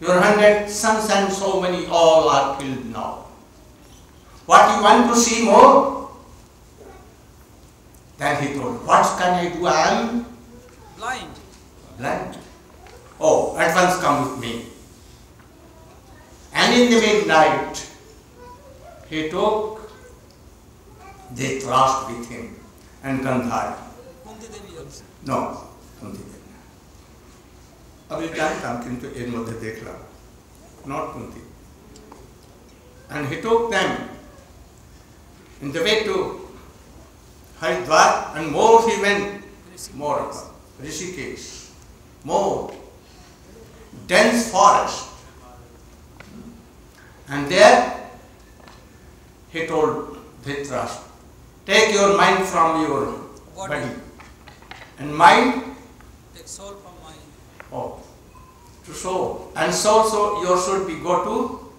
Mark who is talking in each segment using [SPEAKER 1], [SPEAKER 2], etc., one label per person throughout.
[SPEAKER 1] Your hundred sons and so many all are killed now. What you want to see more? Then he told, what can I do? I am
[SPEAKER 2] blind.
[SPEAKER 1] Blind. Oh, at once come with me. And in the midnight, he took, they thrust with him and
[SPEAKER 2] Gandhar.
[SPEAKER 1] No, আমি জানতাম কিন্তু এর মধ্যে দেখলাম not Kunti and he took them in the way to Haridwar and more he went more up, Rishikesh more dense forest and there he told Dhritarashtra take your mind from your
[SPEAKER 2] Body.
[SPEAKER 1] body and mind
[SPEAKER 2] Take soul from my
[SPEAKER 1] oh, to soul. And so, so you should be go to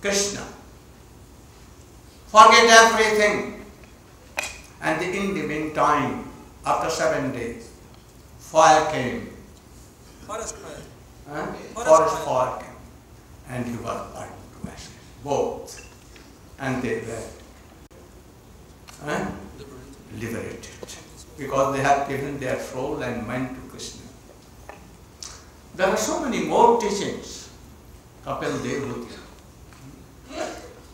[SPEAKER 2] Krishna.
[SPEAKER 1] Forget everything. And in the meantime, after seven days, fire came.
[SPEAKER 2] Forest fire.
[SPEAKER 1] Huh?
[SPEAKER 2] Forest
[SPEAKER 1] Forest
[SPEAKER 2] fire.
[SPEAKER 1] fire came. And he was burned to ashes. Both. And they were huh? liberated. Because they have given their soul and mind. There are so many more teachings. Kapil Devhuti.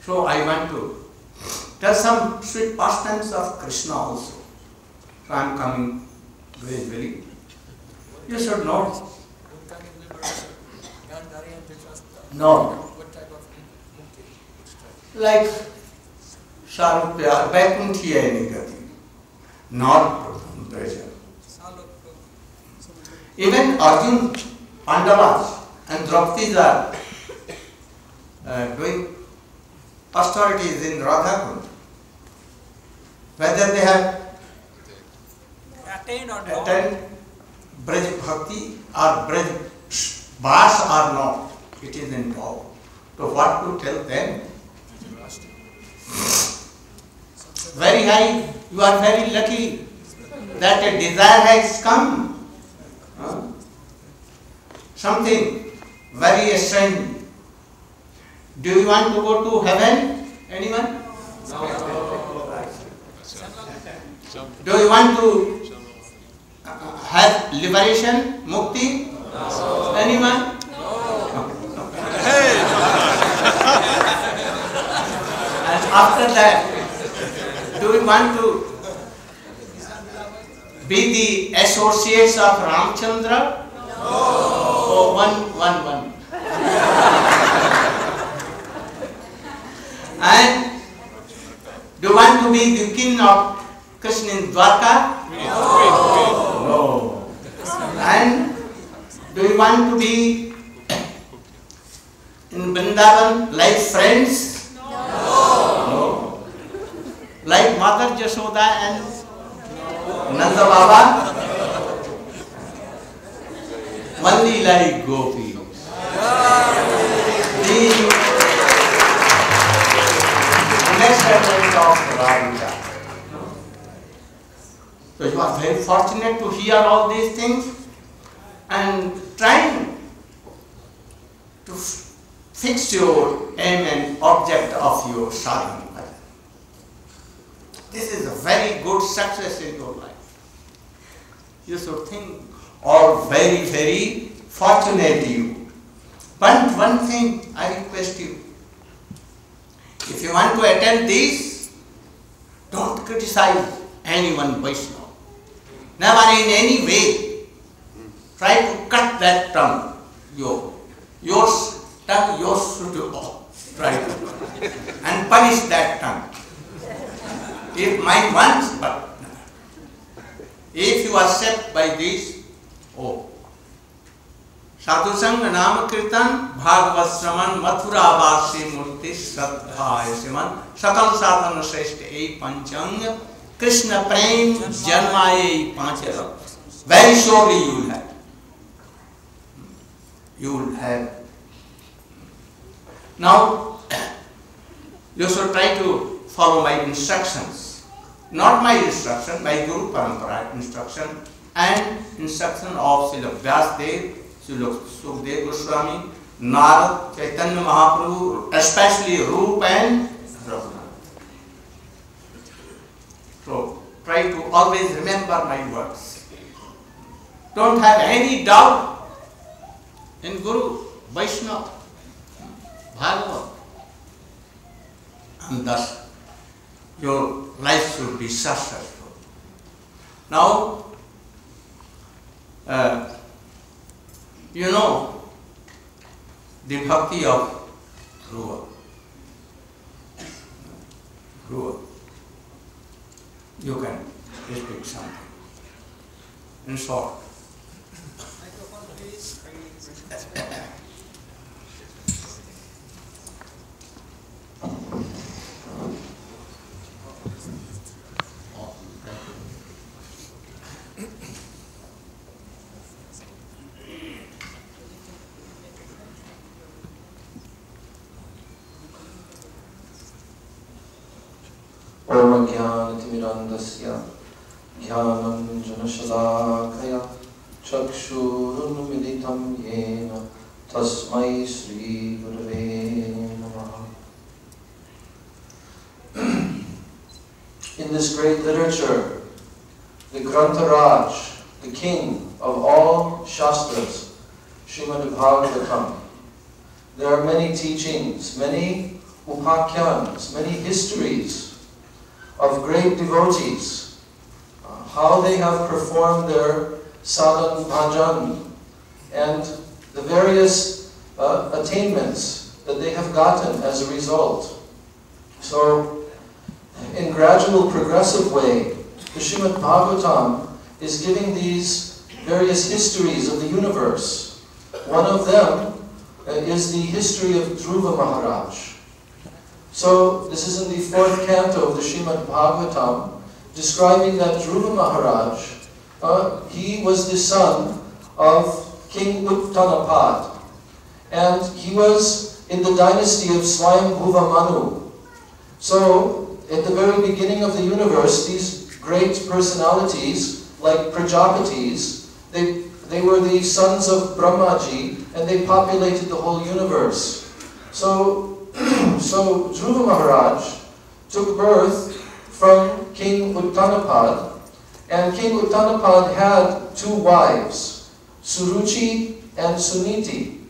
[SPEAKER 1] So I want to tell some sweet pastimes of Krishna also. So I am coming gradually. You should know. No. Like Sharup Pyar, Vaikunthiya Nigati, not Pratham Praja.
[SPEAKER 2] Salok.
[SPEAKER 1] Even Arjun, Pandavas and Draupadi are uh, doing austerities in Radhakund. Whether they have
[SPEAKER 2] Attained or not.
[SPEAKER 1] attend Braj Bhakti or Braj Bas or not, it is in doubt. So what to tell them? Very high, you are very lucky that a desire has come. Huh? Something very strange. Do you want to go to heaven? Anyone? No. Do you want to uh, have liberation, mukti? No. Anyone? After that, do we want to be the associates of Ramchandra? Oh, one, one, one. and do you want to be the king of Krishna in Dwarka? No. And do you want to be in Vrindavan like friends? No. no. Like Mother Jashoda and Nanda Baba? Only like Gopi. The next advent of Radhika. So you are very fortunate to hear all these things and trying to fix your aim and object of your sadhana. This is a very good success in your life. You should think all very, very fortunate you. But one thing I request you. If you want to attend this, don't criticize anyone Vaishnava. Never in any way try to cut that tongue. Your, yours, tongue, should oh, try to and punish that tongue. If mine once, but if you accept by this, साधु सातुसंग नाम कीर्तन भागवत श्रमण मथुरा वासी मूर्ति, श्रद्धा सकल साधन श्रेष्ठ ए पंचंग, कृष्ण प्रेम, जन्माये पाँच वैशोरी यूल है यूल है now you should try to follow my instructions not my instruction my guru parampara instruction and instruction of Srila Vyasdev, Srila Sukdev Goswami, Narad, Chaitanya Mahaprabhu, especially Rup and Raghunath. So try to always remember my words. Don't have any doubt in Guru, Vaishnava, Bhagavad. And thus your life should be successful. Now, uh, you know the bhakti of Dhruva. Dhruva. You can speak something. In short.
[SPEAKER 2] Microphone, please.
[SPEAKER 3] ओमज्ञानतिमिरान्धस्य ज्ञानञ्जनशलाकया चक्षुरुन्मिलितं येन तस्मै श्रीगुरवे नमः In this great literature, the Grantaraj, the king of all Shastras, Srimad Bhagavatam, there are many teachings, many upakhyans, many histories of great devotees, uh, how they have performed their sadhan bhajan and the various uh, attainments that they have gotten as a result. So, in gradual progressive way, the Srimad Bhagavatam is giving these various histories of the universe. One of them uh, is the history of Dhruva Maharaj. So, this is in the fourth canto of the Srimad Bhagavatam, describing that Dhruva Maharaj, uh, he was the son of King Uttanapad, and he was in the dynasty of Swayambhuva Manu. So, at the very beginning of the universe, these great personalities, like Prajapatis, they, they were the sons of Brahmaji, and they populated the whole universe. So, so Dhruva Maharaj took birth from King Uttanapad, and King Uttanapad had two wives, Suruchi and Suniti.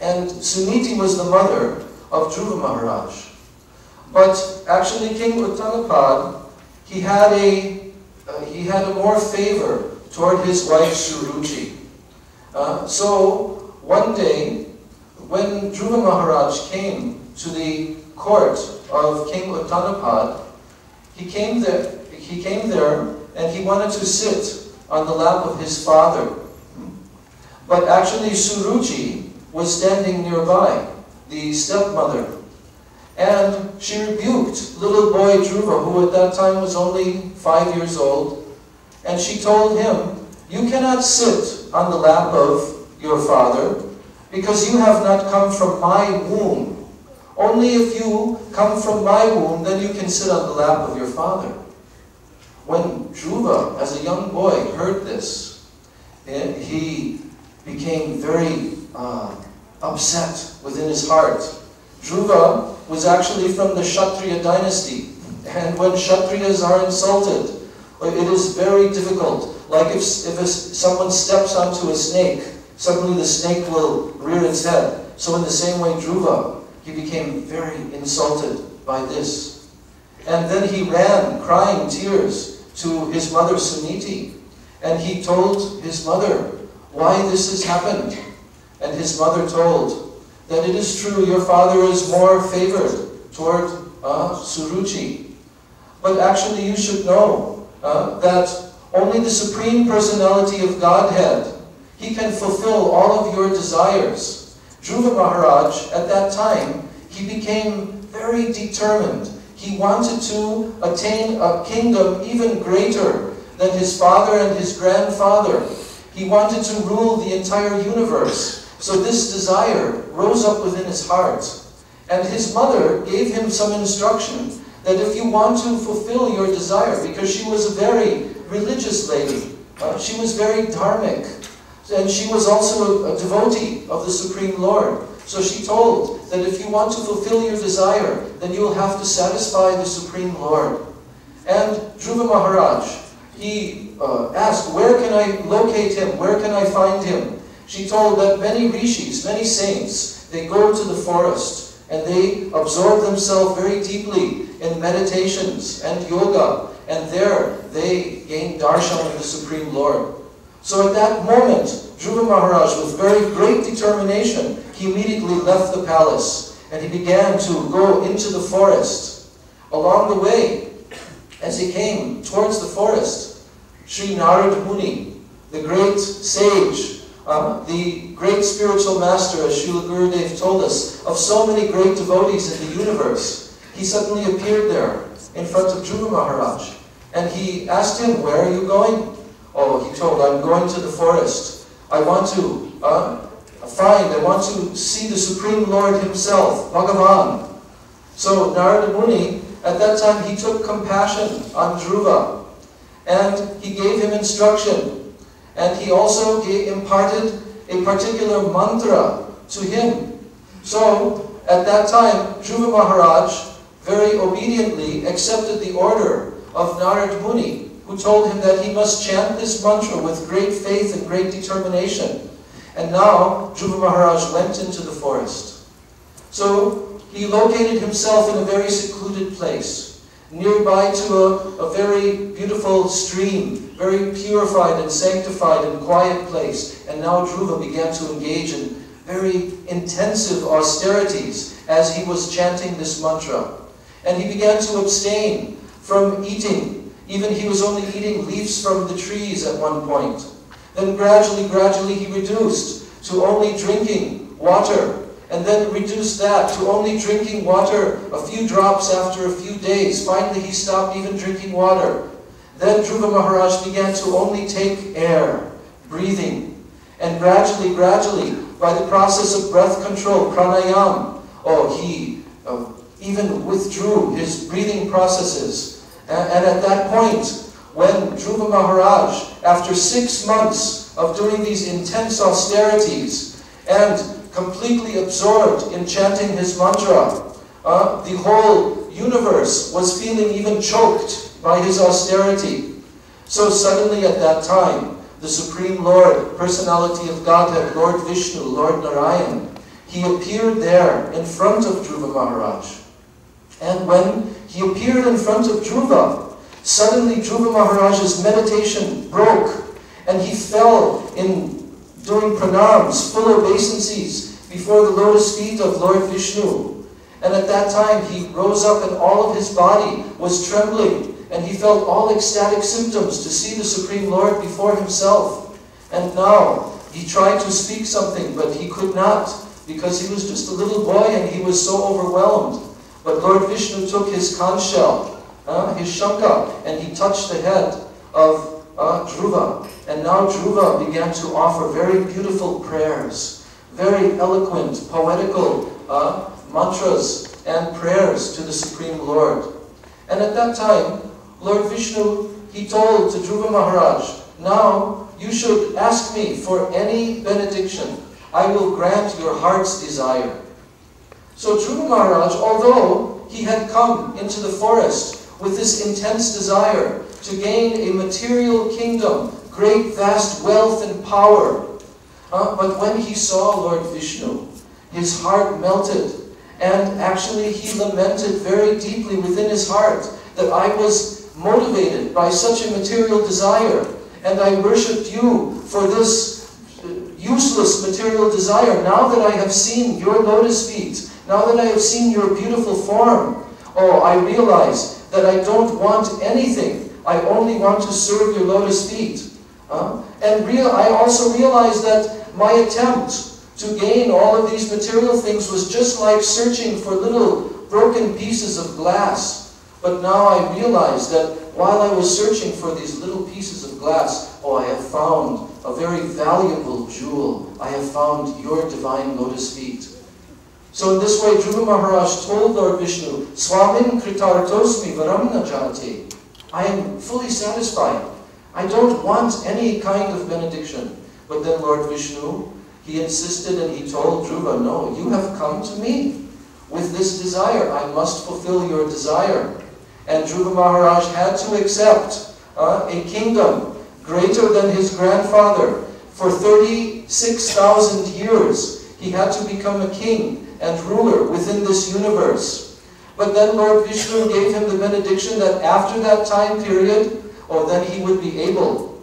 [SPEAKER 3] And Suniti was the mother of Dhruva Maharaj. But actually King Uttanapad, he had a, uh, he had a more favor toward his wife Suruchi. Uh, so one day, when Dhruva Maharaj came to the court of King Uttanapad, he came there, he came there and he wanted to sit on the lap of his father. But actually Suruchi was standing nearby, the stepmother. And she rebuked little boy Dhruva, who at that time was only five years old, and she told him, You cannot sit on the lap of your father, because you have not come from my womb. Only if you come from my womb, then you can sit on the lap of your father. When Dhruva, as a young boy, heard this, eh, he became very uh, upset within his heart. Dhruva was actually from the Kshatriya dynasty, and when Kshatriyas are insulted, it is very difficult. Like if, if a, someone steps onto a snake, suddenly the snake will rear its head. So in the same way, Dhruva he became very insulted by this. And then he ran, crying tears, to his mother Suniti. And he told his mother why this has happened. And his mother told that it is true your father is more favored toward uh, Suruchi. But actually you should know uh, that only the Supreme Personality of Godhead, He can fulfill all of your desires. Dhruva Maharaj, at that time, he became very determined. He wanted to attain a kingdom even greater than his father and his grandfather. He wanted to rule the entire universe. So this desire rose up within his heart. And his mother gave him some instruction that if you want to fulfill your desire, because she was a very religious lady, uh, she was very dharmic, And she was also a, a devotee of the Supreme Lord. So she told that if you want to fulfill your desire, then you will have to satisfy the Supreme Lord. And Dhruva Maharaj, he uh, asked, Where can I locate him? Where can I find him? She told that many rishis, many saints, they go to the forest and they absorb themselves very deeply in meditations and yoga, and there they gain darshan of the Supreme Lord. So at that moment, Dhruva Maharaj, with very great determination, he immediately left the palace and he began to go into the forest. Along the way, as he came towards the forest, Sri Narad Muni, the great sage, um, the great spiritual master, as Srila Gurudev told us, of so many great devotees in the universe, he suddenly appeared there in front of Dhruva Maharaj. And he asked him, Where are you going? Oh, he told, I'm going to the forest. I want to uh, find, I want to see the Supreme Lord Himself, Bhagavan. So Narada Muni, at that time, he took compassion on Dhruva and he gave him instruction. And he also gave, imparted a particular mantra to him. So, at that time, Dhruva Maharaj very obediently accepted the order of Narad Muni, who told him that he must chant this mantra with great faith and great determination. And now, Dhruva Maharaj went into the forest. So, he located himself in a very secluded place, nearby to a, a very beautiful stream, very purified and sanctified and quiet place. And now Dhruva began to engage in very intensive austerities as he was chanting this mantra. And he began to abstain from eating. Even he was only eating leaves from the trees at one point. Then gradually, gradually he reduced to only drinking water and then reduced that to only drinking water a few drops after a few days. Finally, he stopped even drinking water. Then Dhruva Maharaj began to only take air, breathing. And gradually, gradually, by the process of breath control, pranayam, oh, he uh, even withdrew his breathing processes. And, and at that point, when Dhruva Maharaj, after six months of doing these intense austerities and completely absorbed in chanting his mantra, uh, the whole universe was feeling even choked by his austerity. So suddenly at that time, the Supreme Lord, Personality of Godhead, Lord Vishnu, Lord Narayan, he appeared there in front of Dhruva Maharaj. And when he appeared in front of Dhruva, suddenly Dhruva Maharaj's meditation broke and he fell in doing pranams, full obeisances before the lotus feet of Lord Vishnu. And at that time he rose up and all of his body was trembling and he felt all ecstatic symptoms to see the Supreme Lord before himself. And now he tried to speak something, but he could not because he was just a little boy and he was so overwhelmed. But Lord Vishnu took his conch shell, uh, his shanka, and he touched the head of uh, Dhruva. And now Dhruva began to offer very beautiful prayers, very eloquent, poetical uh, mantras and prayers to the Supreme Lord. And at that time, Lord Vishnu, he told to Dhruva Maharaj, now you should ask me for any benediction. I will grant your heart's desire. So Dhruva Maharaj, although he had come into the forest with this intense desire to gain a material kingdom, great vast wealth and power, uh, but when he saw Lord Vishnu, his heart melted, and actually he lamented very deeply within his heart that I was motivated by such a material desire, and I worshipped you for this uh, useless material desire. Now that I have seen your lotus feet, now that I have seen your beautiful form, oh, I realize that I don't want anything. I only want to serve your lotus feet. And real, I also realize that my attempt to gain all of these material things was just like searching for little broken pieces of glass. But now I realize that while I was searching for these little pieces of glass, oh, I have found a very valuable jewel. I have found your divine lotus feet. So in this way, Dhruva Maharaj told Lord Vishnu, Swamin kritartosmi varamna jati. I am fully satisfied. I don't want any kind of benediction. But then Lord Vishnu, he insisted and he told Dhruva, no, you have come to me with this desire. I must fulfill your desire. And Dhruva Maharaj had to accept uh, a kingdom greater than his grandfather. For 36,000 years, he had to become a king and ruler within this universe. But then Lord Vishnu gave him the benediction that after that time period, or then he would be able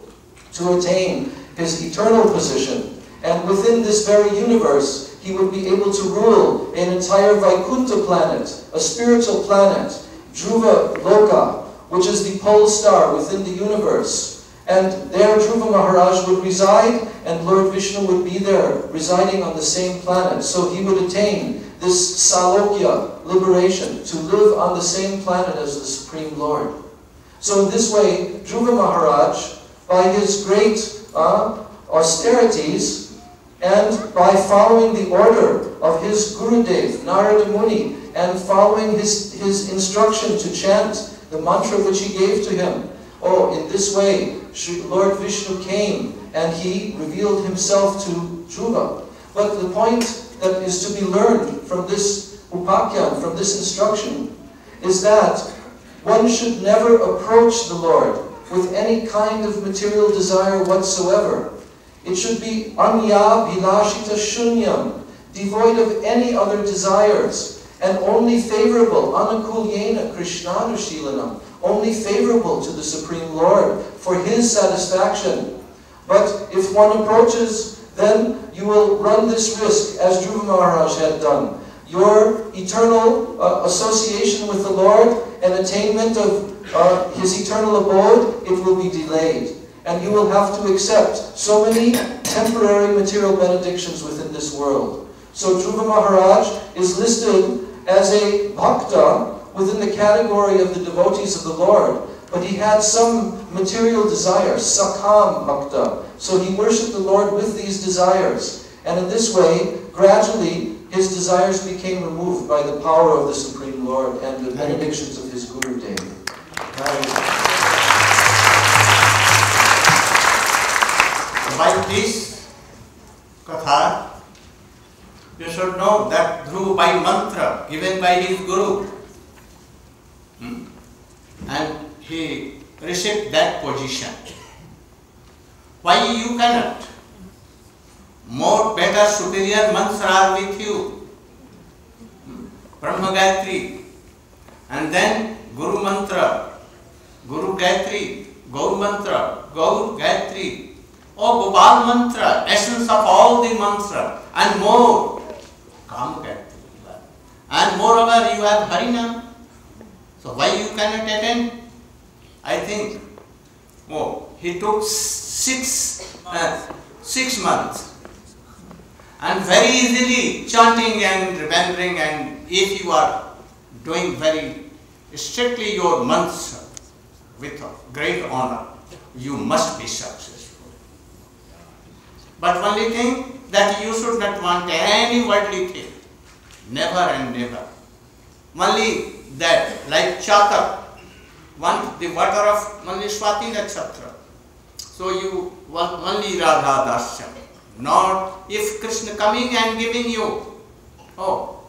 [SPEAKER 3] to attain his eternal position. And within this very universe, he would be able to rule an entire Vaikuntha planet, a spiritual planet, Dhruva Loka, which is the pole star within the universe. And there Dhruva Maharaj would reside, and Lord Vishnu would be there, residing on the same planet. So he would attain this Salokya, liberation, to live on the same planet as the Supreme Lord. So in this way, Dhruva Maharaj, by his great uh, austerities, and by following the order of his Gurudev, Narada Muni, and following his, his instruction to chant the mantra which he gave to him, oh, in this way, Lord Vishnu came and he revealed himself to Dhruva. But the point that is to be learned from this upakhyan, from this instruction, is that one should never approach the Lord with any kind of material desire whatsoever. It should be anya vilashita shunyam, devoid of any other desires, and only favorable, anukulyena krishnanushilanam, only favorable to the Supreme Lord for His satisfaction. But if one approaches, then you will run this risk, as Dhruva Maharaj had done. Your eternal uh, association with the Lord and attainment of uh, His eternal abode, it will be delayed. And you will have to accept so many temporary material benedictions within this world. So Dhruva Maharaj is listed as a bhakta within the category of the devotees of the Lord. But he had some material desires, sakam bhakta. So he worshipped the Lord with these desires. And in this way, gradually, his desires became removed by the power of the Supreme Lord and the benedictions of his Guru Dev.
[SPEAKER 1] By this katha, you should know that through by mantra given by his guru, hmm, and he received that position. Why you cannot? More better, superior mantra are with you. Brahma Gayatri, and then Guru Mantra, Guru Gayatri, Gaur Mantra, Gaur Gayatri, Oh Gopal Mantra, essence of all the mantra, and more. Kam Gayatri. And moreover, you have Harinam. So why you cannot attend? I think, oh, he took six, uh, six months. And very easily chanting and remembering, and if you are doing very strictly your months with great honor, you must be successful. But only thing that you should not want any worldly thing. Never and never. Only that, like Chatak, want the water of only Swati Nakshatra. So you only Radha Dasyam. Not if Krishna coming and giving you, oh,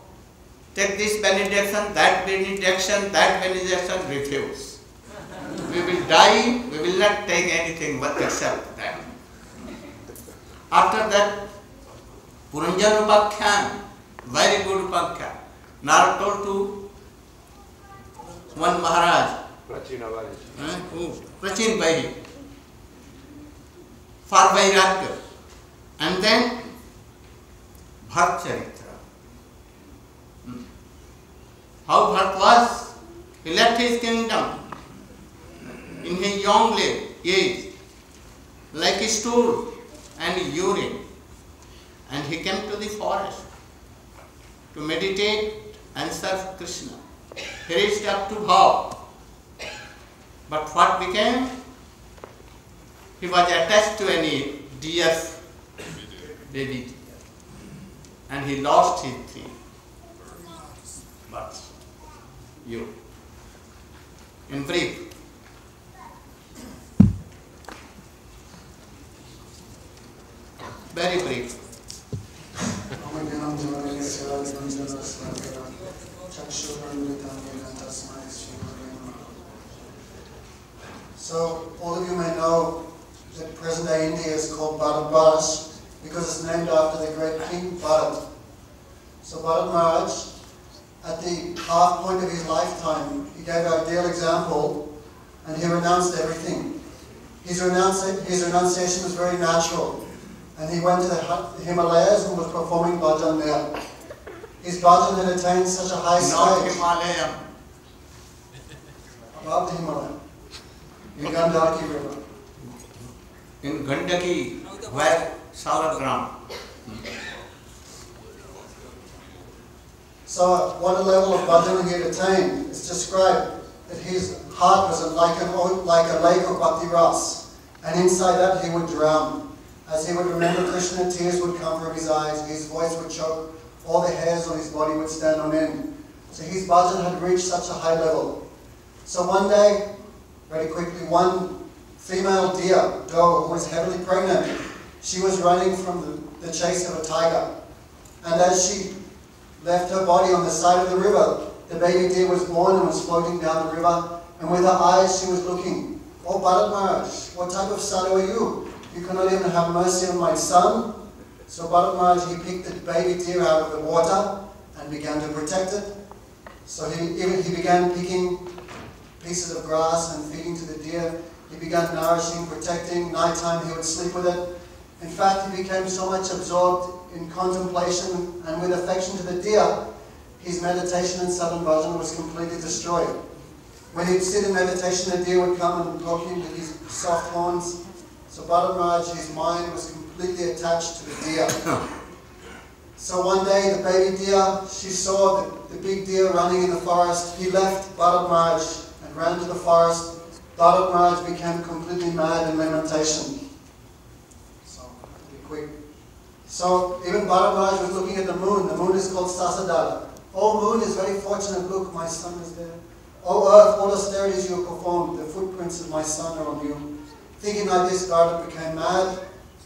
[SPEAKER 1] take this benediction, that benediction, that benediction, refuse. We will die, we will not take anything but accept that. After that, Puranjan Upakhyan, very good Upakhyan. Narad told to one Maharaj, eh, who, Prachin Bhai, for Vairagya. And then Bharat Charitra. Hmm. How Bharat was? He left his kingdom in his young age, like a stool and urine. And he came to the forest to meditate and serve Krishna. He reached up to Bhav. But what became? He was attached to any deer, baby. And he lost his thing. But you. In brief, very brief.
[SPEAKER 4] So, all of you may know that present day India is called Bharat Bharas because it's named after the great king Bharat. So, Bharat Maharaj, at the half point of his lifetime, he gave an ideal example and he renounced everything. His, renunci- his renunciation was very natural and he went to the Himalayas and was performing bhajan there. His bhajan had attained such a high
[SPEAKER 1] Not
[SPEAKER 4] stage
[SPEAKER 1] Himalayan.
[SPEAKER 4] above the Himalaya, in Gandaki River.
[SPEAKER 1] In Gandaki, where Salagram.
[SPEAKER 4] So, what a level of bhajan he had attained. It's described that his heart was like, an, like a lake of bhakti ras, and inside that he would drown. As he would remember Krishna, tears would come from his eyes, his voice would choke, all the hairs on his body would stand on end. So his bhajan had reached such a high level. So one day, very quickly, one female deer, doe, who was heavily pregnant, she was running from the, the chase of a tiger. And as she left her body on the side of the river, the baby deer was born and was floating down the river. And with her eyes, she was looking, Oh, Bharat Maharaj, what type of sadhu are you? You cannot even have mercy on my son. So Bharat Maharaj, he picked the baby deer out of the water and began to protect it. So he, even he began picking pieces of grass and feeding to the deer. He began nourishing, protecting. Nighttime he would sleep with it. In fact, he became so much absorbed in contemplation and with affection to the deer, his meditation and sadhan bhajan was completely destroyed. When he'd sit in meditation, the deer would come and poke him with his soft horns. So Bharat Maharaj, his mind was completely attached to the deer. So one day, the baby deer, she saw the, the big deer running in the forest. He left Bharat Maharaj and ran to the forest. Bharat Maharaj became completely mad in lamentation. So, be quick. So, even Bharat Maharaj was looking at the moon. The moon is called Sasadala. Oh, moon is very fortunate. Look, my son is there. Oh, earth, all austerities you have performed, the footprints of my son are on you. Thinking like this, Bharat became mad.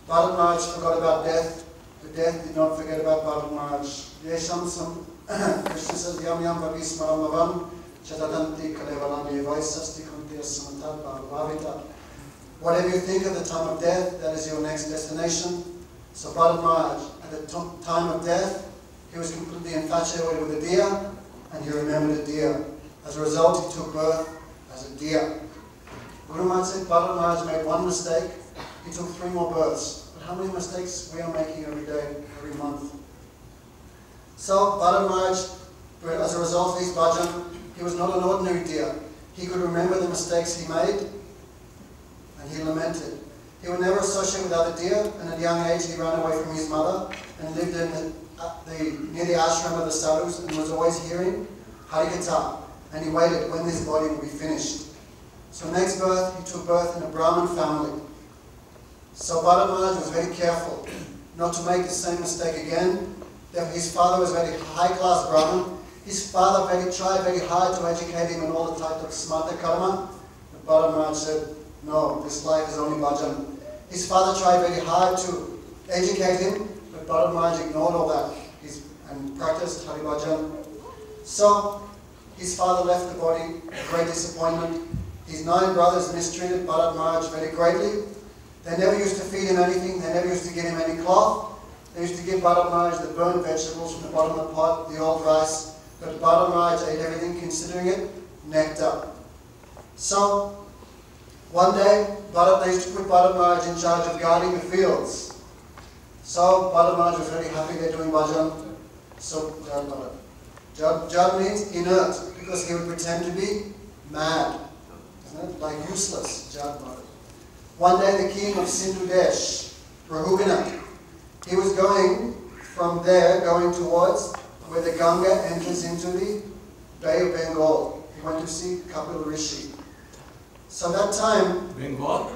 [SPEAKER 4] Bharat Maharaj forgot about death. The death did not forget about Bharat Maharaj. Krishna says, Yam yam bhavi smaramavam, chatadanti kalevalam yevaisasti kunti asamatat bhavavita. Whatever you think of the time of death, that is your next destination. So Bharat Maharaj, at the time of death, he was completely infatuated with the deer, and he remembered the deer. As a result, he took birth as a deer. Guru Maharaj said Maharaj made one mistake, he took three more births. But how many mistakes we are making every day, every month? So Maharaj, as a result of his bhajan, he was not an ordinary deer. He could remember the mistakes he made, and he lamented. He would never associate with other deer, and at a young age he ran away from his mother and lived in the, uh, the near the ashram of the sadhus and was always hearing Harikatha. And he waited when this body would be finished. So next birth, he took birth in a Brahmin family. So Bharat was very careful not to make the same mistake again. That his father was a very high-class Brahmin. His father very, tried very hard to educate him in all the types of smarta karma. But Bharat said, no, this life is only bhajan. His father tried very hard to educate him, but Bharat ignored all that He's, and practiced Hari Bhajan. So, his father left the body, a great disappointment. His nine brothers mistreated Bharat Maharaj very greatly. They never used to feed him anything, they never used to give him any cloth. They used to give Bharat Maharaj the burnt vegetables from the bottom of the pot, the old rice. But Bharat Maharaj ate everything, considering it nectar. So, one day, Bharat, they used to put Bharat Maharaj in charge of guarding the fields. So, Bharat Maharaj was very happy they're doing bhajan. So, Jad. Jad, Jad means inert, because he would pretend to be mad. Like useless, Jad. One day, the king of Sindhu Desh, Rahugana, he was going from there, going towards when the Ganga enters into the Bay of Bengal. He went to see Kapil Rishi. So that time...
[SPEAKER 1] Bengal?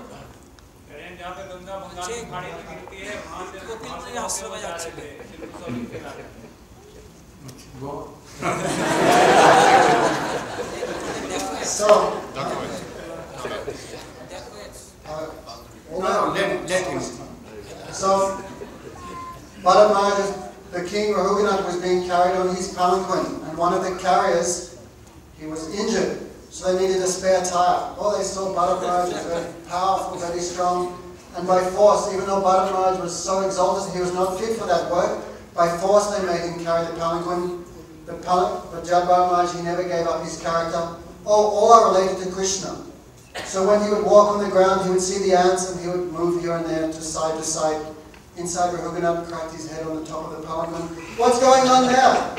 [SPEAKER 4] so... Uh,
[SPEAKER 1] no,
[SPEAKER 4] no,
[SPEAKER 1] let, let him.
[SPEAKER 4] So, Balamaraj the king Rahuganath was being carried on his palanquin, and one of the carriers, he was injured, so they needed a spare tire. Oh, they saw Bharat Maharaj was very powerful, very strong, and by force, even though Bharat Maharaj was so exalted, he was not fit for that work, by force they made him carry the palanquin. The pal- Jad he never gave up his character. Oh, all are related to Krishna. So when he would walk on the ground, he would see the ants and he would move here and there to side to side. Inside Rahuganath cracked his head on the top of the palanquin. What's going on now?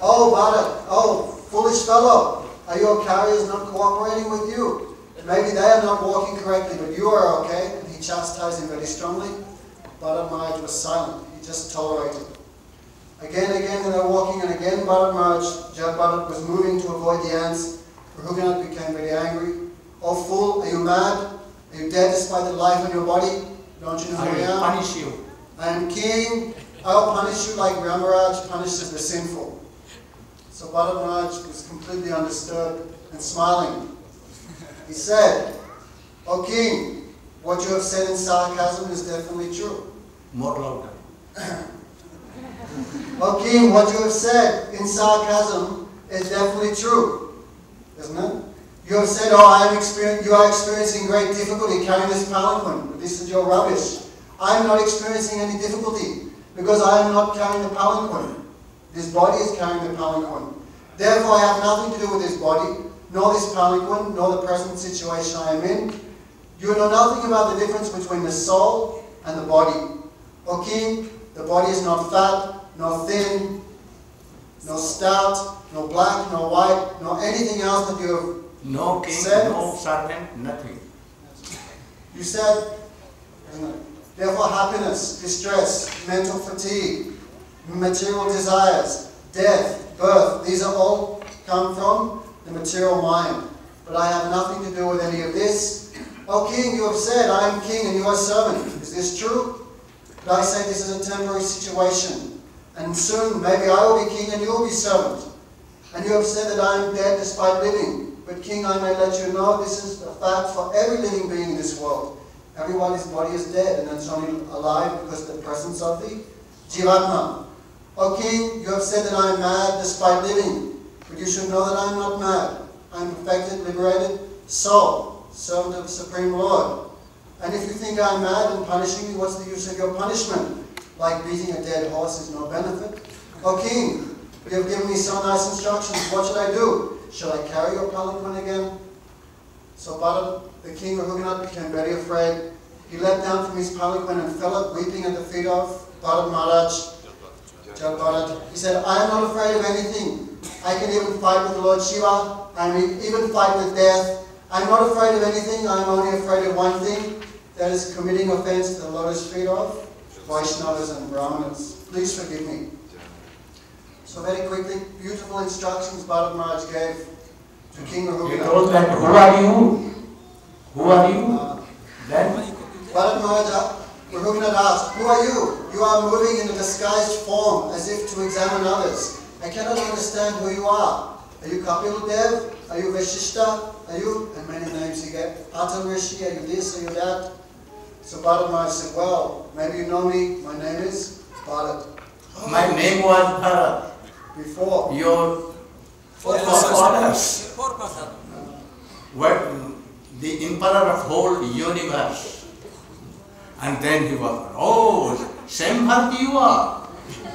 [SPEAKER 4] Oh, Bharat, oh, foolish fellow, are your carriers not cooperating with you? Maybe they are not walking correctly, but you are okay. And he chastised him very strongly. Bharat Maharaj was silent. He just tolerated. Again and again they were walking, and again Bharat Maharaj, Jad Bharat was moving to avoid the ants. Rahuganath became very angry. Oh fool, are you mad? Are you dead despite the life in your body? Don't you know
[SPEAKER 1] I
[SPEAKER 4] who I am?
[SPEAKER 1] punish you.
[SPEAKER 4] I am king. I will punish you like Yamaraj punishes the sinful. So Bharat Maharaj was completely undisturbed and smiling. He said, O king, what you have said in sarcasm is definitely true.
[SPEAKER 1] More louder.
[SPEAKER 4] O king, what you have said in sarcasm is definitely true. Isn't it? You have said, Oh, I am you are experiencing great difficulty carrying this palanquin, but this is your rubbish. I am not experiencing any difficulty because I am not carrying the palanquin. This body is carrying the palanquin. Therefore, I have nothing to do with this body, nor this palanquin, nor the present situation I am in. You know nothing about the difference between the soul and the body. O king, the body is not fat, nor thin, nor stout, nor black, nor white, nor anything else that you have
[SPEAKER 1] No king,
[SPEAKER 4] Sense.
[SPEAKER 1] no servant, nothing.
[SPEAKER 4] You said? Therefore, happiness, distress, mental fatigue, material desires, death, birth, these are all come from the material mind. But I have nothing to do with any of this. O king, you have said, I am king and you are servant. Is this true? But I say this is a temporary situation. And soon, maybe I will be king and you will be servant. And you have said that I am dead despite living. But king, I may let you know this is a fact for every living being in this world. Everyone's body is dead and it's only alive because of the presence of the Jivatma. O king, you have said that I am mad despite living. But you should know that I am not mad. I am perfected, liberated soul, servant of the Supreme Lord. And if you think I am mad and punishing me, what's the use of your punishment? Like beating a dead horse is no benefit. O king, you have given me so nice instructions. What should I do? Shall I carry your palanquin again? So Bharat, the king of Huguenot, became very afraid. He leapt down from his palanquin and fell up weeping at the feet of Bharat Maharaj. Jal. He said, I am not afraid of anything. I can even fight with Lord Shiva. I may even fight with death. I am not afraid of anything. I am only afraid of one thing. That is committing offense to the lotus feet of Vaishnavas and Brahmanas. Please forgive me. So very quickly, beautiful instructions Bharat Maharaj gave to King
[SPEAKER 1] He
[SPEAKER 4] Rahuganath.
[SPEAKER 1] told that, who are you? Who are you?
[SPEAKER 4] Uh,
[SPEAKER 1] Then
[SPEAKER 4] Bharat Maharaj, Rahuganath asked, Who are you? You are moving in a disguised form as if to examine others. I cannot understand who you are. Are you Kapil Dev? Are you Vashishta? Are you? And many names he gave. Atal Rishi, are you this? Are you that? So Bharat Maharaj said, Well, maybe you know me. My name is Bharat.
[SPEAKER 1] my name was Bharat.
[SPEAKER 4] Before,
[SPEAKER 1] Your Were the emperor of whole universe. And then he was, oh, same Bharati you are.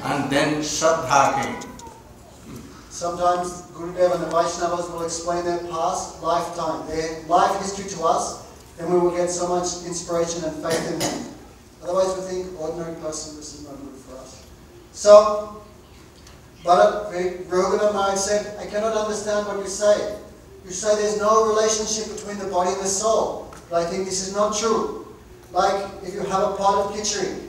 [SPEAKER 1] And then Shraddha came.
[SPEAKER 4] sometimes Gurudev and the Vaishnavas will explain their past lifetime, their life history to us, then we will get so much inspiration and faith in them. Otherwise, we think, ordinary person, this is not good for us. So, Bharat Rahuganath Maharaj said, I cannot understand what you say. You say there's no relationship between the body and the soul. But I think this is not true. Like if you have a pot of khichdi,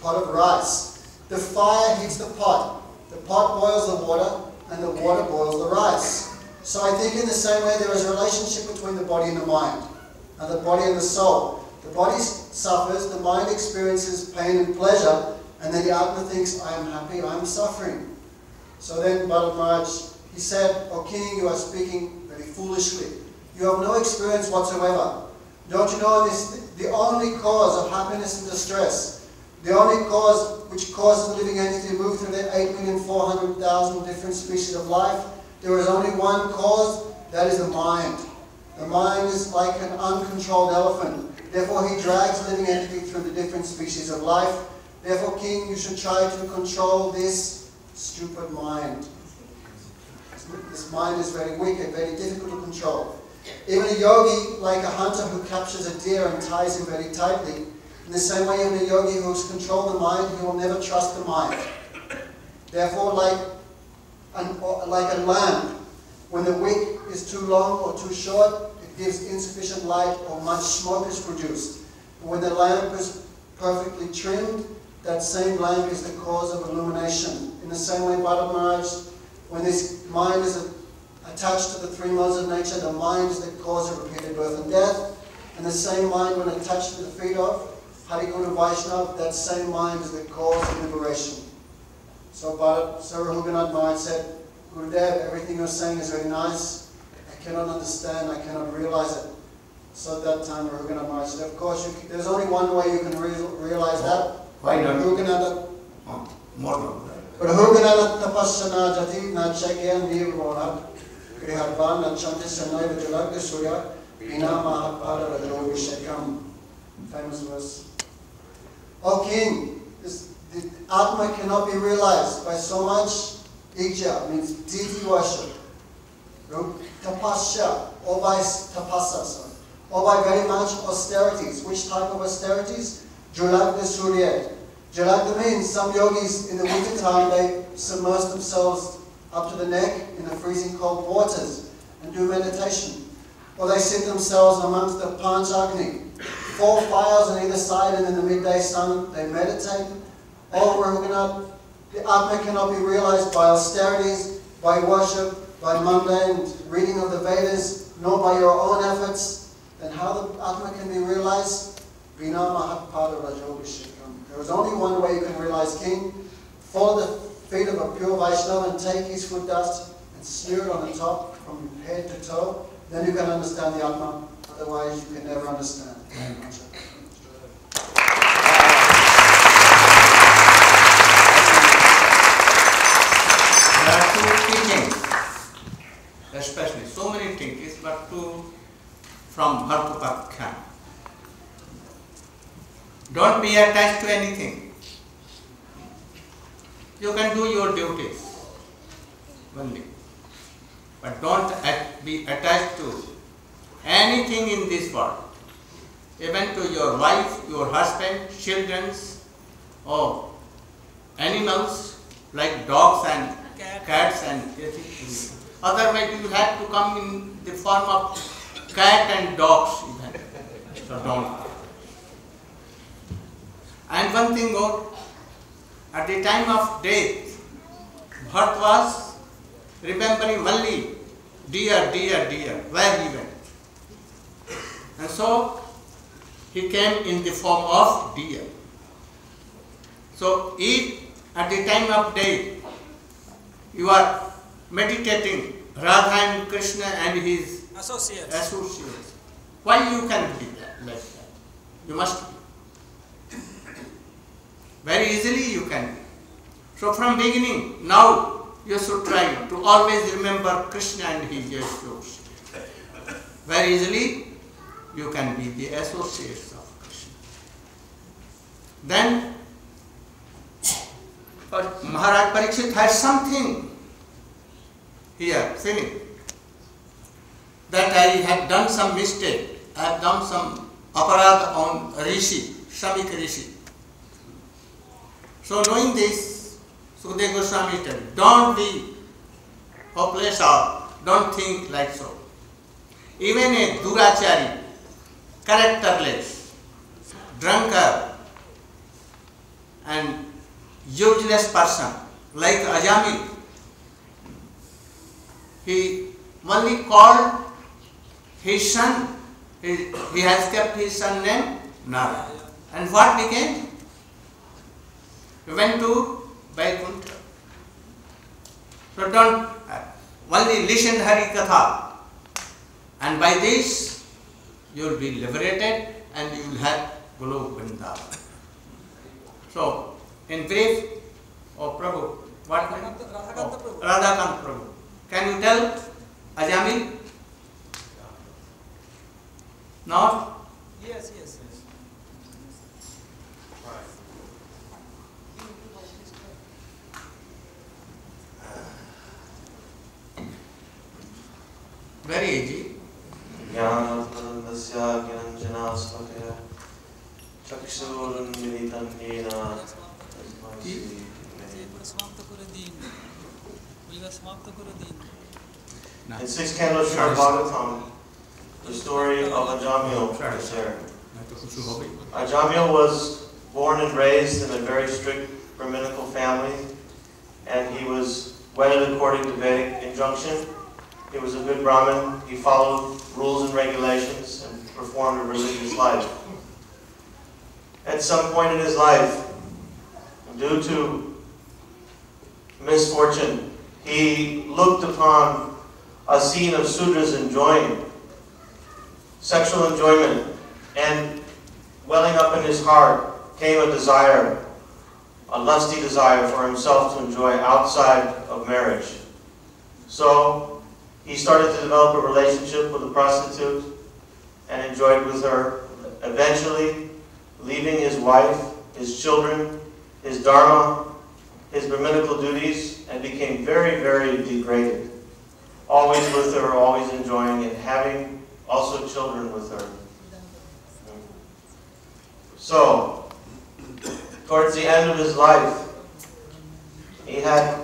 [SPEAKER 4] pot of rice, the fire heats the pot, the pot boils the water, and the water boils the rice. So I think in the same way there is a relationship between the body and the mind, and the body and the soul. The body suffers, the mind experiences pain and pleasure, and then the Atma thinks, I am happy, I am suffering. So then Bharat he said, O king, you are speaking very foolishly. You have no experience whatsoever. Don't you know this, the only cause of happiness and distress The only cause which causes the living entity to move through the 8,400,000 different species of life, there is only one cause, that is the mind. The mind is like an uncontrolled elephant. Therefore, he drags living entity through the different species of life. Therefore, King, you should try to control this stupid mind. This mind is very weak and very difficult to control. Even a yogi, like a hunter who captures a deer and ties him very tightly, in the same way, even a yogi who has controlled the mind, he will never trust the mind. Therefore, like, an, like a lamp, when the wick is too long or too short, it gives insufficient light or much smoke is produced. But when the lamp is perfectly trimmed, that same lamp is the cause of illumination. In the same way, Bharat Maharaj, when this mind is attached to the three modes of nature, the mind is the cause of repeated birth and death. And the same mind, when attached to the feet of Hari Guru Vaishnava, that same mind is the cause of liberation. So Bharat Sarvabhaumanath Maharaj said, Gurudev, everything you're saying is very nice. I cannot understand, I cannot realize it. So at that time, Raghunath Maharaj said, of course, you, there's only one way you can re- realize that.
[SPEAKER 1] Why not?
[SPEAKER 4] Raghunath
[SPEAKER 1] more than
[SPEAKER 4] Raghunath jati surya rajalo vishakam. Famous verse. O king, this, the Atma cannot be realized by so much ija, means deity worship. Tapasya, or by sorry, or by very much austerities. Which type of austerities? Julagda Surya. Julagda means some yogis in the winter time they submerge themselves up to the neck in the freezing cold waters and do meditation. Or they sit themselves amongst the Panchagni, four fires on either side, and in the midday sun they meditate. Or Raghunath, the Atma cannot be realized by austerities, by worship, by mundane reading of the Vedas, nor by your own efforts. Then how the Atma can be realized? Vina Mahatpada Rajobhishekam. There is only one way you can realize King. Follow the feet of a pure Vaishnava and take his foot dust and smear it on the top from head to toe. Then you can understand the Atma. Otherwise, you can never understand.
[SPEAKER 1] Especially so many teachings, but two from Bhartupakya. Don't be attached to anything. You can do your duties only, but don't be attached to anything in this world, even to your wife, your husband, children's, or animals like dogs and cats and everything. Otherwise, you have to come in the form of cat and dogs even. So don't. And one thing more, at the time of death, Bharat was remembering only dear, dear, dear, where he went. And so he came in the form of deer. So if at the time of death you are meditating Radha and Krishna and his
[SPEAKER 5] Associates.
[SPEAKER 1] associates, why you can be like that? You must be. Very easily you can. So from beginning, now you should try to always remember Krishna and his associates. Very easily you can be the associates of Krishna. Then Maharaj Parikshit has something here, feeling that I have done some mistake, I have done some aparad on Rishi, Shamik Rishi. So knowing this, Sukadeva Goswami said, don't be hopeless or don't think like so. Even a durachari, characterless, drunkard, and useless person like Ajamil, he only called his son, he, he has kept his son name Nara. And what became? He went to Vaikuntha. So don't uh, only listen Hari Katha. And by this you will be liberated and you will have Golo Vrindavan. So, in brief, oh Prabhu, what name?
[SPEAKER 2] Radhakanta- Radhakanta Prabhu.
[SPEAKER 1] Oh, Radhakant Prabhu. Can you tell Ajamil? Not?
[SPEAKER 2] Yes, yes, yes.
[SPEAKER 1] Very easy.
[SPEAKER 6] In six candles from Bhagavatam, the story of Ajamil is there. Ajamil was born and raised in a very strict Brahminical family, and he was wedded according to Vedic injunction. He was a good Brahmin. He followed rules and regulations and performed a religious life. At some point in his life, due to misfortune, he looked upon a scene of Sudras enjoying sexual enjoyment, and welling up in his heart came a desire, a lusty desire for himself to enjoy outside of marriage. So he started to develop a relationship with a prostitute and enjoyed with her, eventually leaving his wife, his children, his dharma, his Brahminical duties, and became very, very degraded. Always with her, always enjoying and having also children with her. So, towards the end of his life, he had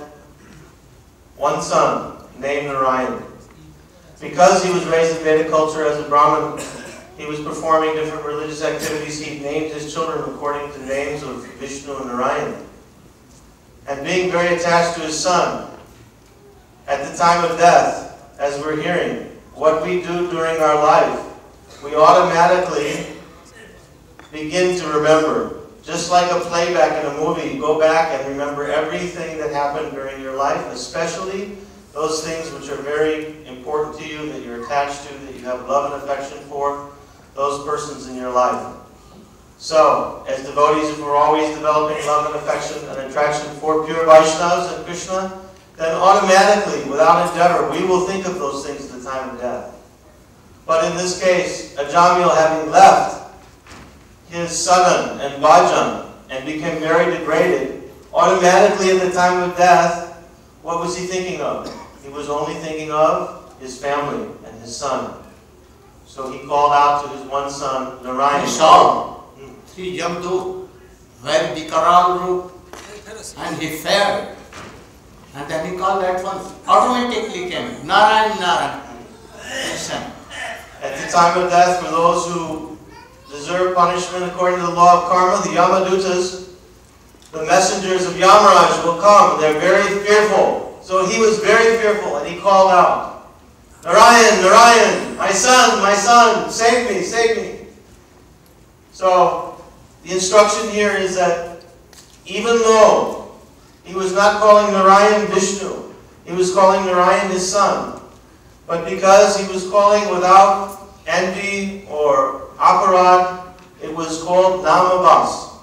[SPEAKER 6] one son named Narayan. Because he was raised in Vedic culture as a Brahmin, he was performing different religious activities. He named his children according to the names of Vishnu and Narayan. And being very attached to his son, at the time of death, as we're hearing, what we do during our life, we automatically begin to remember. Just like a playback in a movie, go back and remember everything that happened during your life, especially those things which are very important to you, that you're attached to, that you have love and affection for, those persons in your life. So, as devotees, if we're always developing love and affection and attraction for pure Vaishnavas and Krishna, then automatically, without endeavor, we will think of those things at the time of death. But in this case, Ajamil having left his son and Bajam and became very degraded, automatically at the time of death, what was he thinking of? He was only thinking of his family and his son. So he called out to his one son, Narayan.
[SPEAKER 1] He saw Sri Jamdu went the
[SPEAKER 2] Karal
[SPEAKER 1] and he fell. And then he called at once. Automatically came Narayan Narayan.
[SPEAKER 6] At the time of death, for those who deserve punishment according to the law of karma, the Yamadutas, the messengers of Yamaraj will come. They're very fearful. So he was very fearful and he called out, Narayan, Narayan, my son, my son, save me, save me. So the instruction here is that even though he was not calling Narayan Vishnu, he was calling Narayan his son. But because he was calling without envy or aparad, it was called namabas,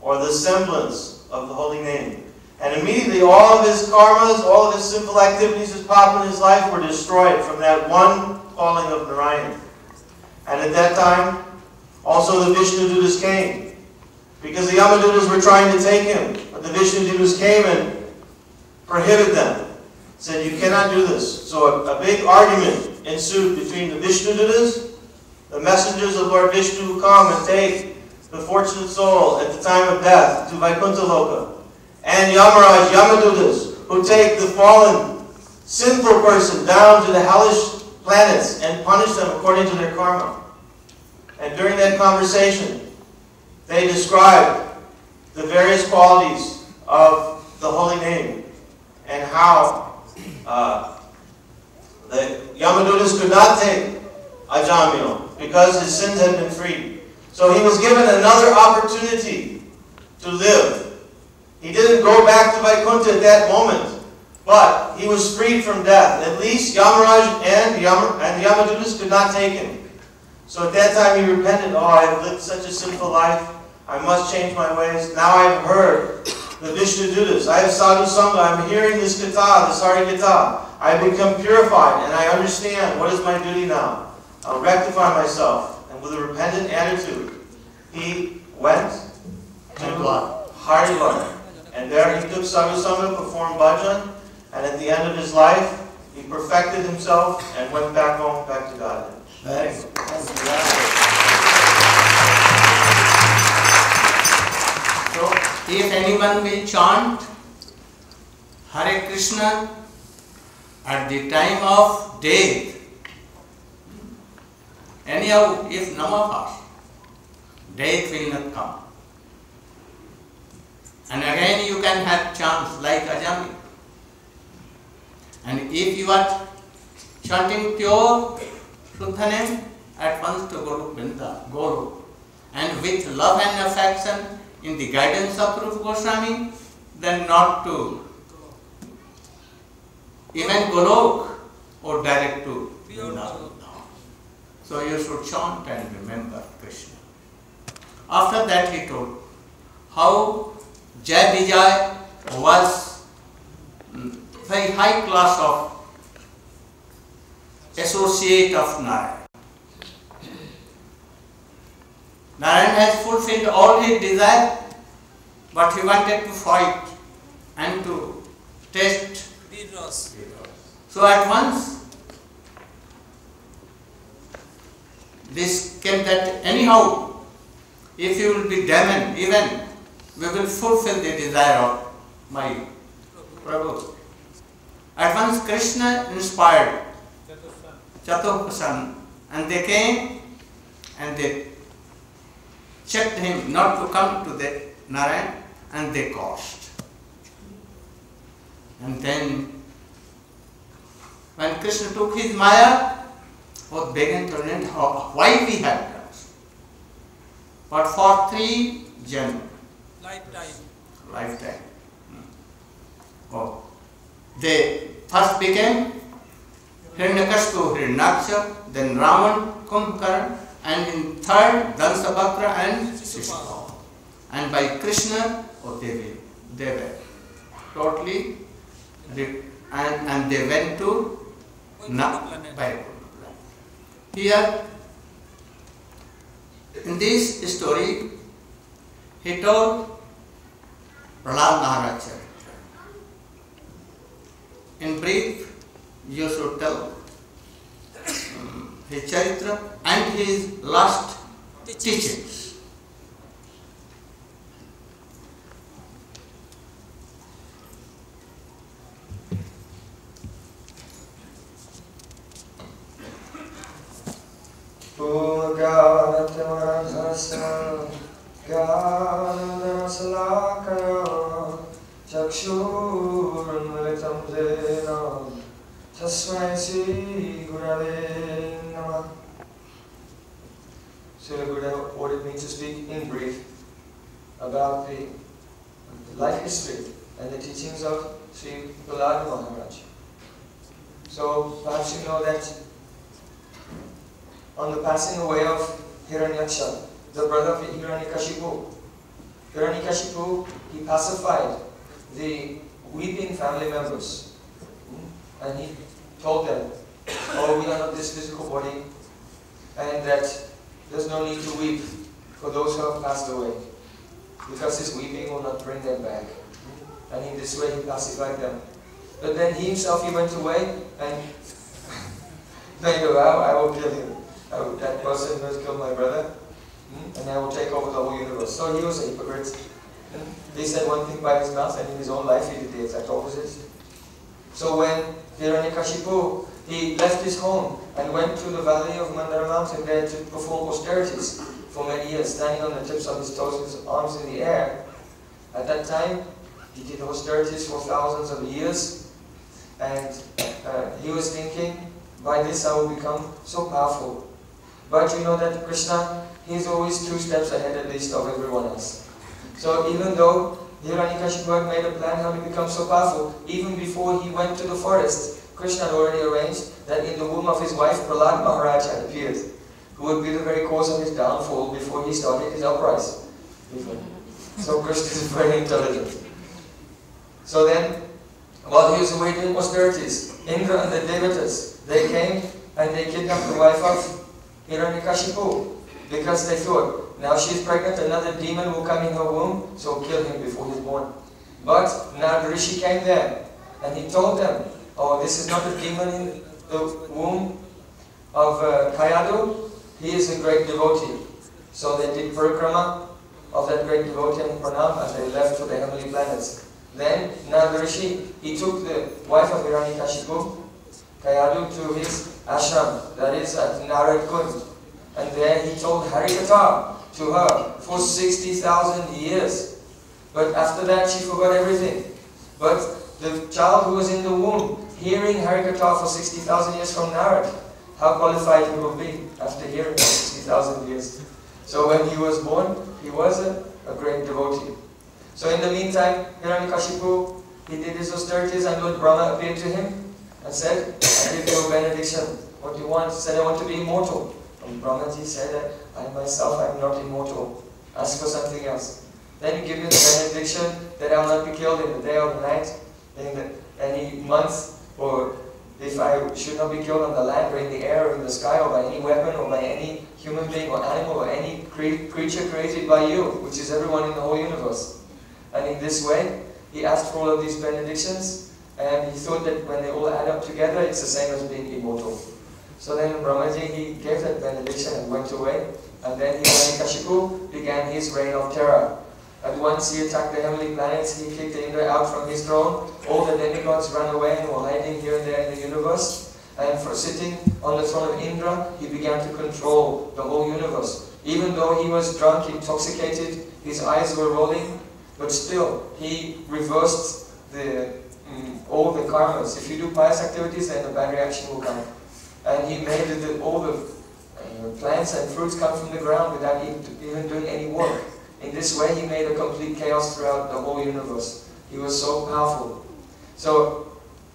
[SPEAKER 6] or the semblance of the holy name. And immediately all of his karmas, all of his sinful activities, his pop in his life were destroyed from that one calling of Narayan. And at that time, also the Vishnu Dutas came. Because the Yamadutas were trying to take him. But the Vishnu Dutas came and prohibited them. Said, you cannot do this. So a, a big argument ensued between the Vishnu Dutas, the messengers of Lord Vishnu come and take the fortunate soul at the time of death to Vaikuntha Loka, and Yamaraj, Yamadutas, who take the fallen, sinful person down to the hellish planets and punish them according to their karma. And during that conversation, they described the various qualities of the holy name and how uh, the Yamadutas could not take Ajamil because his sins had been freed. So he was given another opportunity to live. He didn't go back to Vaikuntha at that moment, but he was freed from death. At least Yamaraj and, Yam- and Yamadutas could not take him. So at that time he repented, oh, I have lived such a sinful life.
[SPEAKER 7] I must change my ways. Now I've heard the Vishnu Dutas. I have sadhu sangha. I'm hearing this katha, this Hari katha. I've become purified and I understand what is my duty now. I'll rectify myself. And with a repentant attitude, he went to Haridwar. And there he took sadhu sangha, performed bhajan, and at the end of his life, he perfected himself and went back home, back to Godhead.
[SPEAKER 1] Very good. Thank you. So, if anyone will chant Hare Krishna at the time of death, anyhow, if none of us, death will not come. And again you can have chants like Ajamil. And if you are chanting pure Shuddha name, at once to Guru Vrinda, Guru. And with love and affection in the guidance of Rupa Goswami, then not to even Golok or direct to Vrindavan. So you should chant and remember Krishna. After that he told how Jai Vijay was mm, very high class of associate of Narayan. Narayan has fulfilled all his desire, but he wanted to fight and to test. So at once, this came that anyhow, if you will be demon, even we will fulfill the desire of my Prabhu. At once Krishna inspired Chaturpasan and they came and they checked him not to come to the Narayan and they caused. And then when Krishna took his Maya, both began to learn how, why we have so. But for three Janma,
[SPEAKER 2] Lifetime.
[SPEAKER 1] lifetime. Hmm. Oh. They first became Hiranyakashipu, Hiranyaksha, then Ravan, Kumbhakaran, and in third Dantavakra and Shishupal. And by Krishna, oh, they were, they were totally, and, and they went to Na,
[SPEAKER 2] planet.
[SPEAKER 1] Vaikuntha planet. Here, in this story, he told Prahlad Maharaj In brief, you should tell um, his Charitra and his last teachings.
[SPEAKER 7] पूर्गानत्यमरधस्य ज्ञानदरसलाकया चक्षुरुन्मिलितं येन तस्मै श्रीगुरवे नमः Srila Gurudeva ordered me to speak in brief about the life history and the teachings of Sri Prahlad Maharaj. So perhaps you know that on the passing away of Hiranyaksha, the brother of Hiranyakashipu. Hiranyakashipu, he pacified the weeping family members. Hmm? And he told them, oh, we are not this physical body, and that there's no need to weep for those who have passed away, because this weeping will not bring them back. Hmm? And in this way, he pacified them. But then he himself, he went away, and they go, I, I will kill him. I that person has killed my brother, and I will take over the whole universe. So he was a hypocrite. He said one thing by his mouth, and in his own life he did the exact opposite. So when Hiranyakashipu, he left his home and went to the valley of Mandara mountain there to perform austerities for many years, standing on the tips of his toes with his arms in the air. At that time, he did austerities for thousands of years, and uh, he was thinking, by this I will become so powerful. But you know that Krishna, he's always two steps ahead at least of everyone else. So even though Hiranyakashipu had made a plan how to become so powerful, even before he went to the forest, Krishna had already arranged that in the womb of his wife, Prahlad Maharaj had appeared, who would be the very cause of his downfall before he started his uprising. So Krishna is very intelligent. So then, while he was away doing austerities, Indra and the Devatas, they came and they kidnapped the wife of Hiranyakashipu because they thought, now she's pregnant, another demon will come in her womb, so kill him before he's born. But Rishi came there and he told them, oh, this is not a demon in the womb of uh, Kayadu, he is a great devotee. So they did parikrama of that great devotee and pranam and they left to the heavenly planets. Then Rishi, he took the wife of Hiranyakashipu, Kayadu, to his ashram, that is at Narad Kund. And there he told Harikatha to her for 60,000 years. But after that she forgot everything. But the child who was in the womb, hearing Harikatha for 60,000 years from Narad, how qualified he will be after hearing 60,000 years. So when he was born, he was a, a great devotee. So in the meantime, Hiranyakashipu, he did his austerities and Lord Brahma appeared to him and said, I give you a benediction. What do you want? He said, I want to be immortal. And Brahmaji said that I myself am not immortal. Ask for something else. Then he gave me the benediction that I will not be killed in the day or the night, in the, any month, or if I should not be killed on the land or in the air or in the sky or by any weapon or by any human being or animal or any cre creature created by you, which is everyone in the whole universe. And in this way, he asked for all of these benedictions and he thought that when they all add up together, it's the same as being immortal. So then Brahmaji, he gave that benediction and went away. And then Hiranyakashipu began his reign of terror. At once he attacked the heavenly planets, he kicked Indra out from his throne. All the demigods ran away and were hiding here and there in the universe. And for sitting on the throne of Indra, he began to control the whole universe. Even though he was drunk, intoxicated, his eyes were rolling, but still, he reversed the, mm, all the karmas. If you do pious activities, then a bad reaction will come. And he made the, all the uh, plants and fruits come from the ground without even, doing any work. In this way, he made a complete chaos throughout the whole universe. He was so powerful. So,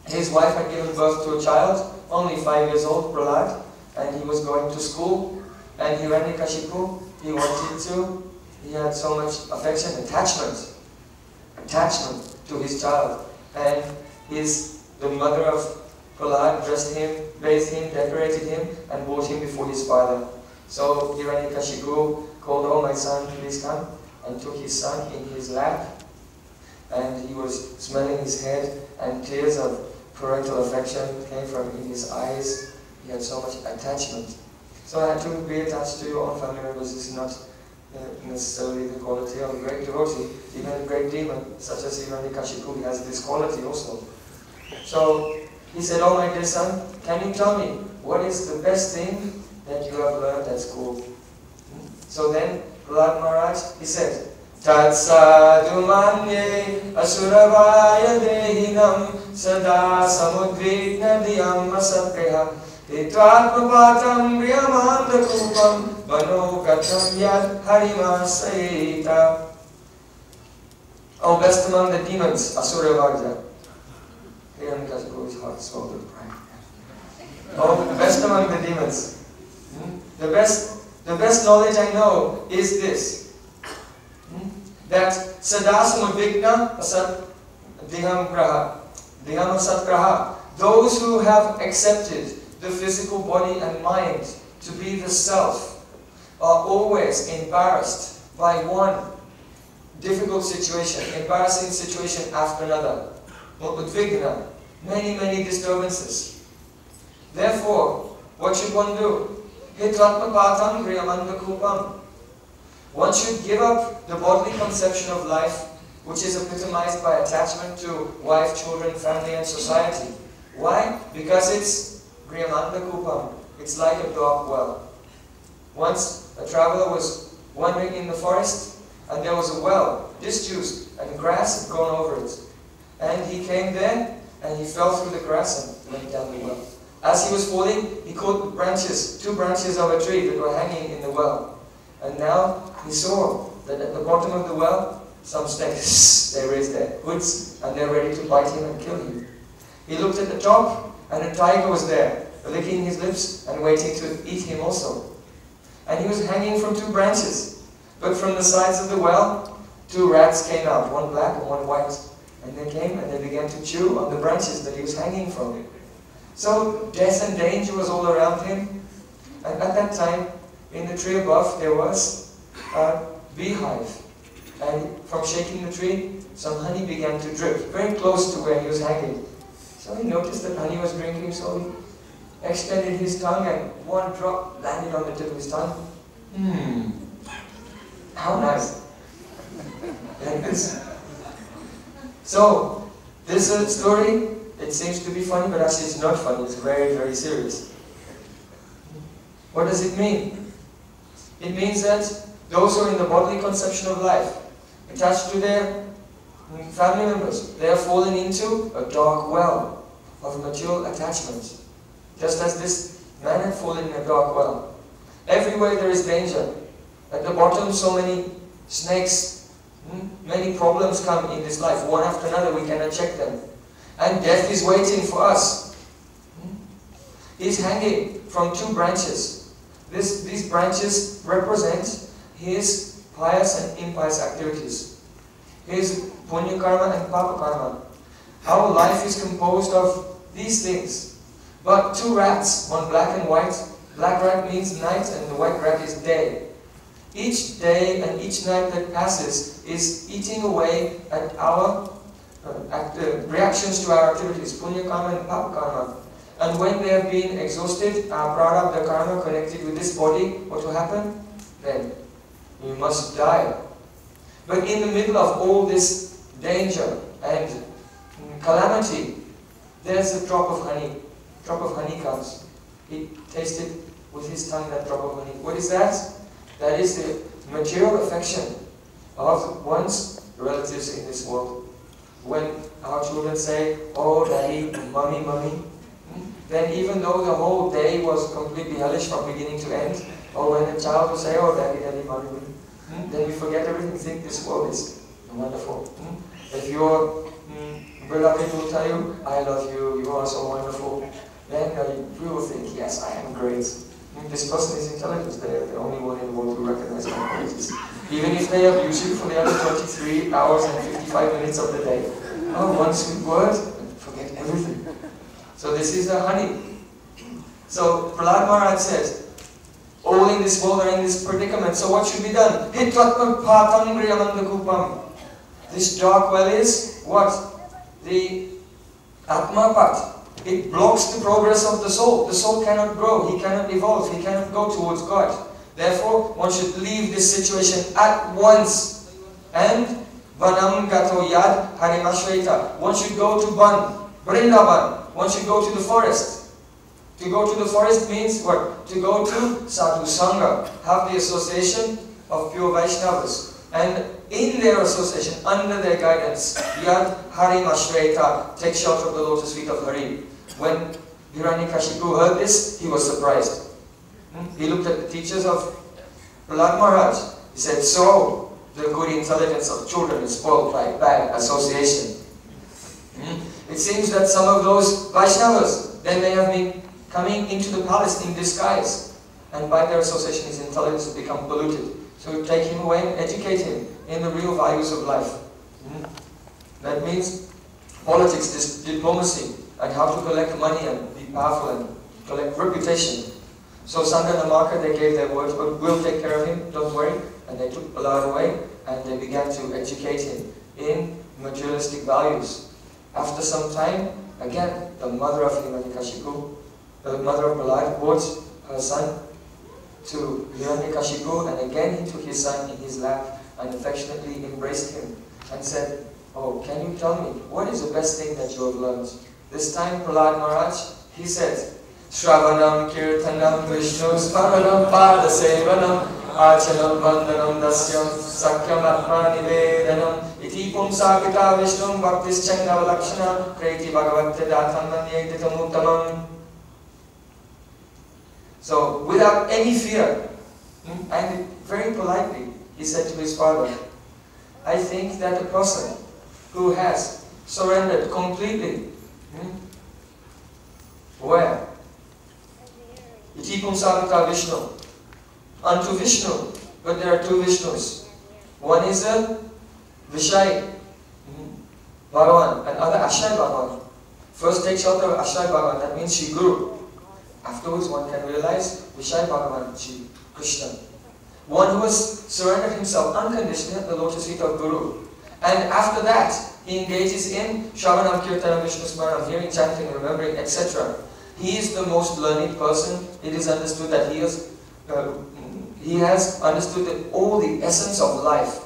[SPEAKER 7] his wife had given birth to a child, only five years old, Prahlad, and he was going to school. And Hiranyakashipu, he wanted to, he had so much affection, attachment, attachment to his child. And his, the mother of Prahlad dressed him, bathed him, decorated him, and brought him before his father. So Hiranyakashipu called, Oh my son, please come, and took his son in his lap. And he was smelling his head, and tears of parental affection came from in his eyes. He had so much attachment. So I had to be attached to your own family members. Is not uh, necessarily the quality of a great devotee. Even a great demon, such as Hiranyakashipu, has this quality also. So he said, Oh my dear son, can you tell me what is the best thing that you have learned at school? Hmm? So then Prahlad Maharaj, he said, Tat sadhu manye asuravaya dehinam sada samudvigna diyam asakriha Titvatmapatam riyamandakupam mano katham yad harimasayita Oh, best among the demons, Asura Vajra. Swelled with pride. Oh, the best among the demons. Hmm? The best, the best knowledge I know is this. Hmm? That sadasama vigna asat diham. Those who have accepted the physical body and mind to be the self are always embarrassed by one difficult situation, embarrassing situation after another. Udvigna, many, many disturbances. Therefore, what should one do? Hitratmapatam griyamandakupam. One should give up the bodily conception of life, which is epitomized by attachment to wife, children, family, and society. Why? Because it's griyamandakupam. It's like a dark well. Once a traveler was wandering in the forest, and there was a well, disused, and grass had grown over it. And he came there, and he fell through the grass and went down the well. As he was falling, he caught branches, two branches of a tree that were hanging in the well. And now he saw that at the bottom of the well, some snakes, they raised their hoods, and they're ready to bite him and kill him. He looked at the top, and a tiger was there, licking his lips and waiting to eat him also. And he was hanging from two branches. But from the sides of the well, two rats came out, one black and one white. And they came and they began to chew on the branches that he was hanging from. So death and danger was all around him. And at that time, in the tree above, there was a beehive. And from shaking the tree, some honey began to drip very close to where he was hanging. So he noticed that honey was drinking, so he extended his tongue and one drop landed on the tip of his tongue. Hmm. How nice. Like this. So, this story, it seems to be funny, but actually it's not funny. It's very, very serious. What does it mean? It means that those who are in the bodily conception of life, attached to their family members, they are fallen into a dark well of material attachments. Just as this man had fallen in a dark well. Everywhere there is danger. At the bottom, so many snakes, many problems come in this life, one after another, we cannot check them. And death is waiting for us. Hmm. He's hanging from two branches. This, these branches represent his pious and impious activities. His punya karma and papa karma. Our life is composed of these things. But two rats, one black and white. Black rat means night and the white rat is day. Each day and each night that passes is eating away at our uh, act, uh, reactions to our activities, punya karma and papa karma. And when they have been exhausted, our the karma connected with this body, what will happen? Then we must die. But in the middle of all this danger and calamity, there's a drop of honey. Drop of honey comes. He tasted with his tongue that drop of honey. What is that? That is the material affection of one's relatives in this world. When our children say, oh daddy, mommy, mommy, hmm, then even though the whole day was completely hellish from beginning to end, or when the child will say, oh daddy, daddy, mommy, mommy, hmm, then we forget everything, think this world is wonderful. Hmm, if your beloved will tell you, I love you, you are so wonderful, then you will think, yes, I am great. This person is intelligent, they are the only one in the world who recognizes my qualities. Even if they abuse you for the other 23 hours and 55 minutes of the day. Oh, one sweet word, forget everything. So this is the honey. So Prahlad Maharaj says, all in this world are in this predicament, so what should be done? This dark well is what? The Atma Pat. It blocks the progress of the soul. The soul cannot grow, he cannot evolve, he cannot go towards God. Therefore, one should leave this situation at once. And Vanam Gato Yad Harimashveta. One should go to Ban, Brindaban. One should go to the forest. To go to the forest means what? To go to Sadhu Sangha, have the association of pure Vaishnavas. And in their association, under their guidance, Yad Hari Mashveta, take shelter of the lotus feet of Hari. When Hiranyakashipu heard this, he was surprised. Hmm? He looked at the teachers of Prahlad Maharaj. He said, so, the good intelligence of children is spoiled by bad association. Hmm? It seems that some of those Vaishnavas, they may have been coming into the palace in disguise. And by their association, his intelligence has become polluted. So take him away and educate him in the real values of life. Hmm? That means politics, diplomacy, and how to collect money and be powerful and collect reputation. So Sanda and Amarka, they gave their words, but we'll take care of him, don't worry. And they took Prahlad away and they began to educate him in materialistic values. After some time, again, the mother of Hiranyakashipu, the mother of Prahlad, brought her son to Hiranyakashipu and again he took his son in his lap and affectionately embraced him and said, Oh, can you tell me, what is the best thing that you have learned? This time, Prahlad Maharaj, he said, Shravanam Kirtanam Vishnu Smaranam Pada Sevanam Achanam Vandanam Dasyam Sakyam Atma Nivedanam Iti Pumsakita Bhaktis Chandavalakshana Kreti Bhagavate Datham Nanyeditamutamam So, without any fear, hmm, and very politely, he said to his father, I think that a person who has surrendered completely Hmm? Where? Iti Pumsavita Vishnu. Unto Vishnu. but there are two Vishnus. One is a Vishai mm, Bhagavan, and other Ashai Bhagavan. First take shelter of Ashai Bhagavan, that means Shri Guru. Afterwards one can realize Vishai Bhagavan, Shri Krishna. One who has surrendered himself unconditionally at the lotus feet of Guru. And after that, he engages in Shravanam Kirtanam Vishnu Smaranam, hearing, chanting, remembering, etc. He is the most learned person. It is understood that he has, uh, he has understood all the essence of life.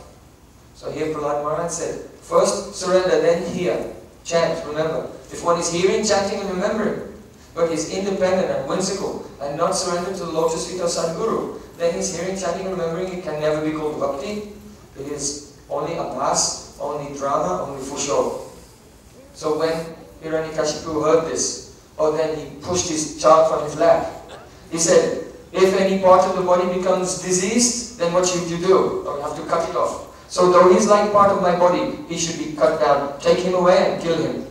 [SPEAKER 7] So here Prahlad Maharaj said, first surrender, then hear, chant, remember. If one is hearing, chanting and remembering, but he's independent and whimsical and not surrendered to the lotus feet of Sadguru, then his hearing, chanting and remembering it can never be called bhakti. It is only a mask, only drama, only for show. So when Hiranyakashipu heard this, oh then he pushed his child from his lap. He said, if any part of the body becomes diseased, then what should you do? Oh, you have to cut it off. So though he's like part of my body, he should be cut down. Take him away and kill him.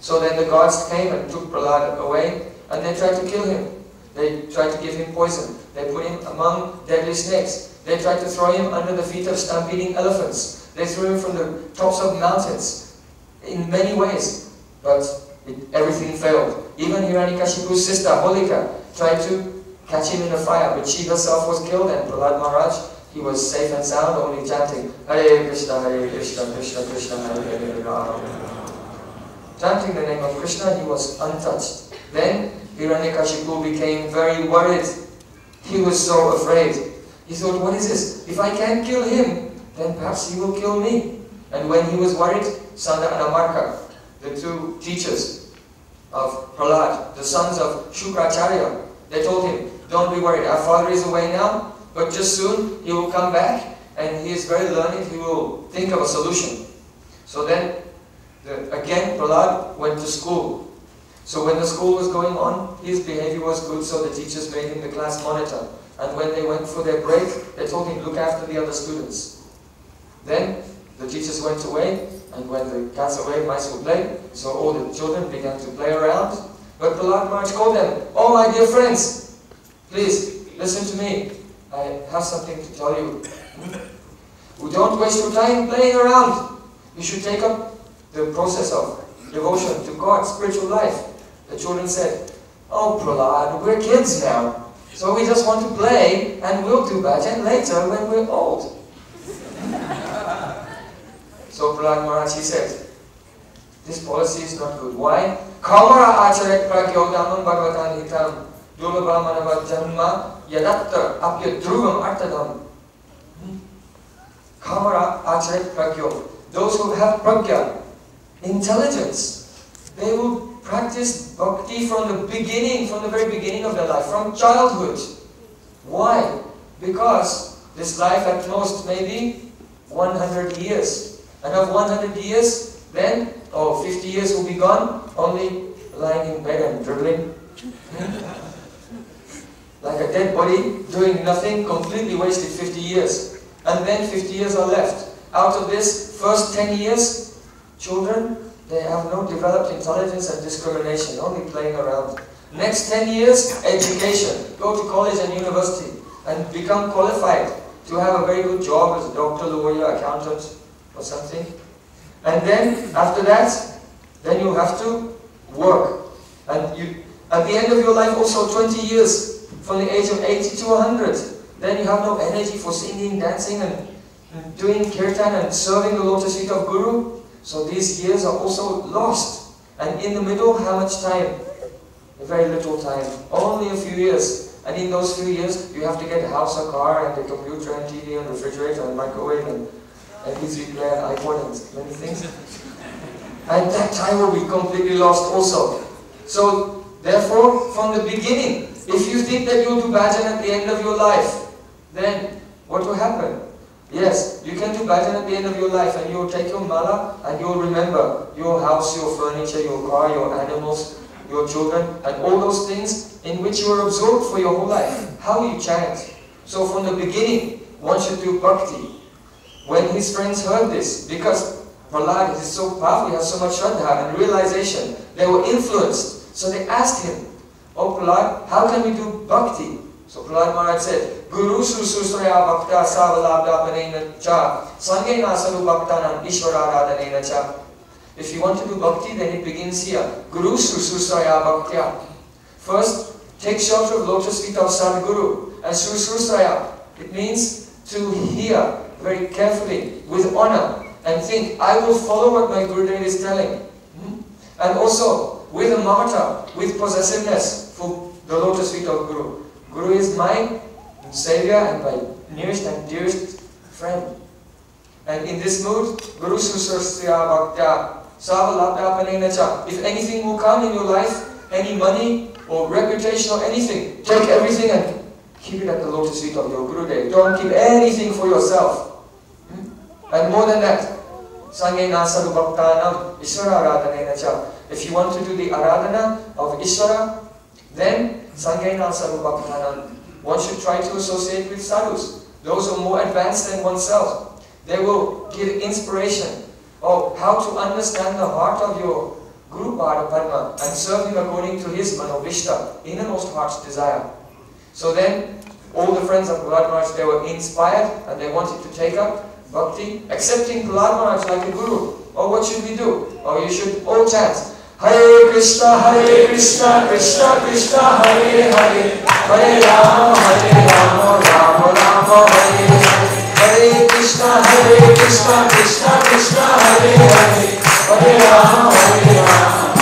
[SPEAKER 7] So then the gods came and took Prahlad away, and they tried to kill him. They tried to give him poison. They put him among deadly snakes. They tried to throw him under the feet of stampeding elephants. They threw him from the tops of mountains in many ways. But it, everything failed. Even Hiranyakashipu's sister, Holika, tried to catch him in a fire, but she herself was killed, and Prahlad Maharaj, he was safe and sound, only chanting, Hare Krishna, Hare Krishna, Krishna Krishna, Hare Hare Rama. Chanting the name of Krishna, he was untouched. Then Hiranyakashipu became very worried. He was so afraid. He thought, what is this? If I can't kill him, then perhaps he will kill me. And when he was worried, Sanda and Amarka, the two teachers of Prahlad, the sons of Shukracharya, they told him, don't be worried, our father is away now, but just soon he will come back and he is very learned, he will think of a solution. So then, the, again, Prahlad went to school. So when the school was going on, his behavior was good, so the teachers made him the class monitor. And when they went for their break, they told him, look after the other students. Then the teachers went away, and when the cats away, mice will play. So all the children began to play around. But Prahlad called them, Oh my dear friends, please listen to me. I have something to tell you. We don't waste your time playing around. You should take up the process of devotion to God, spiritual life. The children said, Oh Prahlad, we're kids now. So we just want to play and we'll do bhajan later when we're old. So Prahlad Maharaj, he said, this policy is not good. Why? Kamara acharet pragyodamam bhagavatam hitam dulabhamanavat janma yadatta apya dhruvam artadam. Hmm? Kamara acharet pragyo. Those who have pragya, intelligence, they will practice bhakti from the beginning, from the very beginning of their life, from childhood. Why? Because this life at most maybe 100 years. And of 100 years, then, oh, 50 years will be gone, only lying in bed and dribbling. like a dead body, doing nothing, completely wasted 50 years. And then 50 years are left. Out of this, first 10 years, children, they have no developed intelligence and discrimination, only playing around. Next 10 years, education. Go to college and university and become qualified to have a very good job as a doctor, lawyer, accountant, or something. And then, after that, then you have to work. And you, at the end of your life, also 20 years, from the age of 80 to 100, then you have no energy for singing, dancing, and, and doing kirtan and serving the lotus feet of Guru. So these years are also lost. And in the middle, how much time? Very little time. Only a few years. And in those few years, you have to get a house, a car, and a computer, and TV, and refrigerator, and microwave, and MP3 player, and iPhone, and many things. And that time will be completely lost also. So, therefore, from the beginning, if you think that you'll do bhajan at the end of your life, then what will happen? Yes, you can do bhajan at the end of your life and you'll take your mala and you'll remember your house, your furniture, your car, your animals, your children, and all those things in which you were absorbed for your whole life. How you chant. So from the beginning, once you do bhakti. When his friends heard this, because Prahlad is so powerful, he has so much shraddha and realization, they were influenced. So they asked him, Oh Prahlad, how can we do bhakti? So Prahlad Maharaj said, Guru Sususraya Bhakta Savalabda Panena Cha Sangena Saru Bhaktanam Ishvara Radhanena Cha. If you want to do bhakti, then it begins here. Guru Sususraya Bhaktya. First, take shelter of lotus feet of Sadguru. And Sususraya, it means to hear very carefully, with honor, and think, I will follow what my Gurudev is telling. Hmm? And also, with a mamata, with possessiveness for the lotus feet of Guru. Guru is my savior and my nearest and dearest friend. And in this mood, Guru Susasya Bhaktya Savalabdhapanenacha. If anything will come in your life, any money or reputation or anything, take everything and keep it at the lotus feet of your Gurudev. Don't keep anything for yourself. And more than that, Sangena Sadhu Bhaktanam Ishvara Aradhanenacha. If you want to do the Aradhana of Ishvara, then Sangena Sadhu Bhaktanam. One should try to associate with sadhus, those who are more advanced than oneself. They will give inspiration of how to understand the heart of your Guru Pada Padma and serve him according to his manovishta, innermost heart's desire. So then, all the friends of Maharaj, they were inspired and they wanted to take up bhakti, accepting Maharaj like a guru. Or what should we do? Or you should all chant, Hare Krishna, Hare Krishna, Krishna Krishna, Hare Hare, Hare Rama, Hare Rama, Rama Rama, Hare Hare. Hare Krishna, Hare Krishna, Krishna Krishna, Hare Hare, Hare Rama, Hare Rama.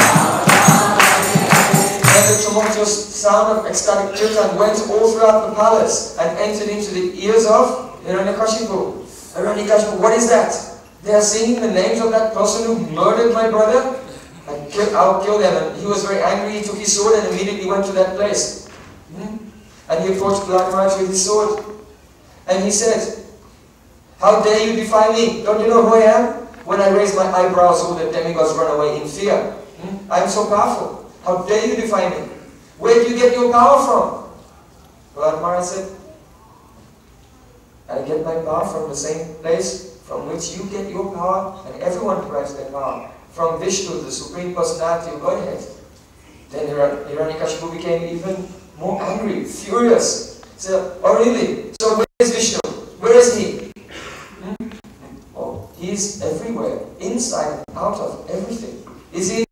[SPEAKER 7] And the tumultuous sound of ecstatic kirtan went all throughout the palace and entered into the ears of Hiranyakashipu. Hiranyakashipu, what is that? They are singing the names of that person who murdered my brother? And kill, I'll kill them. And he was very angry. He took his sword and immediately went to that place. Hmm? And he approached Prahlad Maharaj with his sword. And he said, How dare you defy me? Don't you know who I am? When I raise my eyebrows, all the demigods run away in fear. Hmm? I am so powerful. How dare you defy me? Where do you get your power from? Maharaj said, I get my power from the same place from which you get your power and everyone derives their power. From Vishnu, the Supreme Personality of Godhead. Then Hiranyakashipu became even more angry, furious. He said, oh really? So where is Vishnu? Where is he? Hmm? Oh, he is everywhere, inside out of everything. Is he